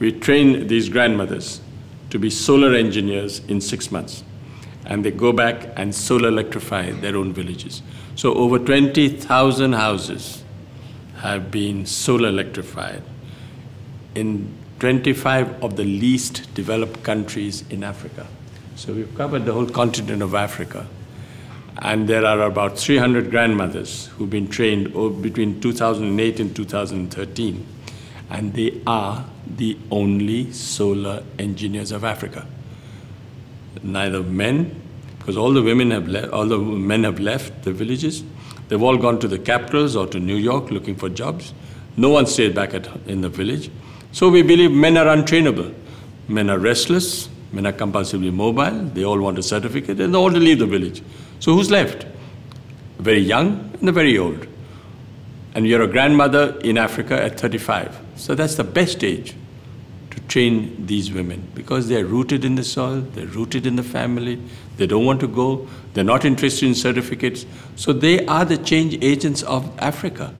We train these grandmothers to be solar engineers in six months. And they go back and solar electrify their own villages. So over 20,000 houses have been solar electrified in 25 of the least developed countries in Africa. So we've covered the whole continent of Africa. And there are about 300 grandmothers who've been trained between 2008 and 2013. And they are the only solar engineers of Africa. Neither men, because all the women have left, all the men have left the villages. They've all gone to the capitals or to New York looking for jobs. No one stayed back at, in the village. So we believe men are untrainable. Men are restless, men are compulsively mobile, they all want a certificate, and they all to leave the village. So who's left? Very young and the very old. And you're a grandmother in Africa at 35. So that's the best age to train these women because they're rooted in the soil, they're rooted in the family, they don't want to go, they're not interested in certificates. So they are the change agents of Africa.